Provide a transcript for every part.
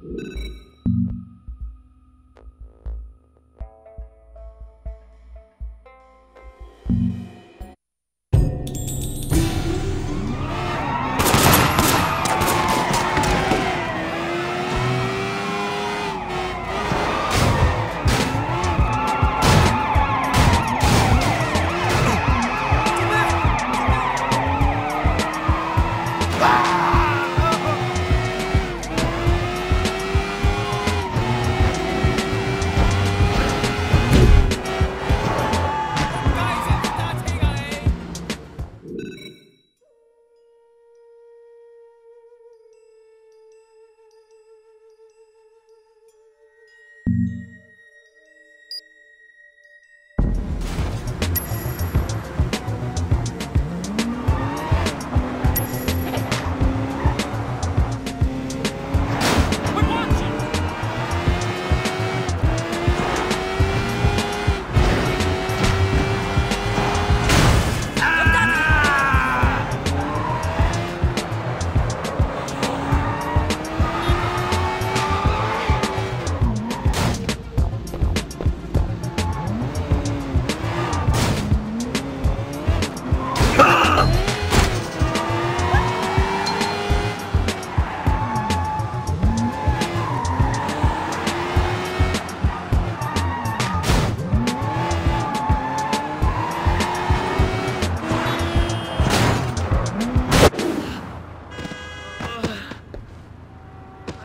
Música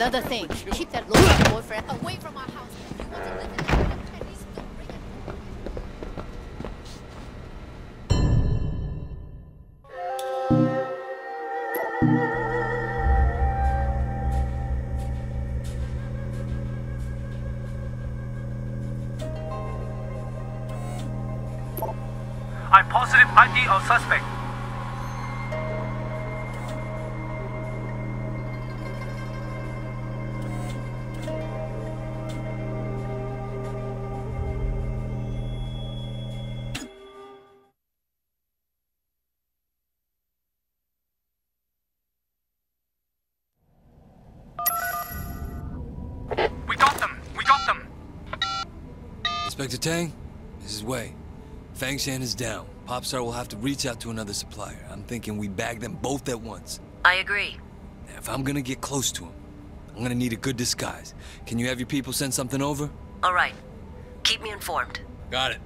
Another thing, keep that local boyfriend away from our house. If you want to live in freedom, at least don't bring it. I positive ID of suspect. Inspector Tang, this is Wei. Fang Shan is down. Popstar will have to reach out to another supplier. I'm thinking we bag them both at once. I agree. Now, if I'm gonna get close to him, I'm gonna need a good disguise. Can you have your people send something over? All right. Keep me informed. Got it.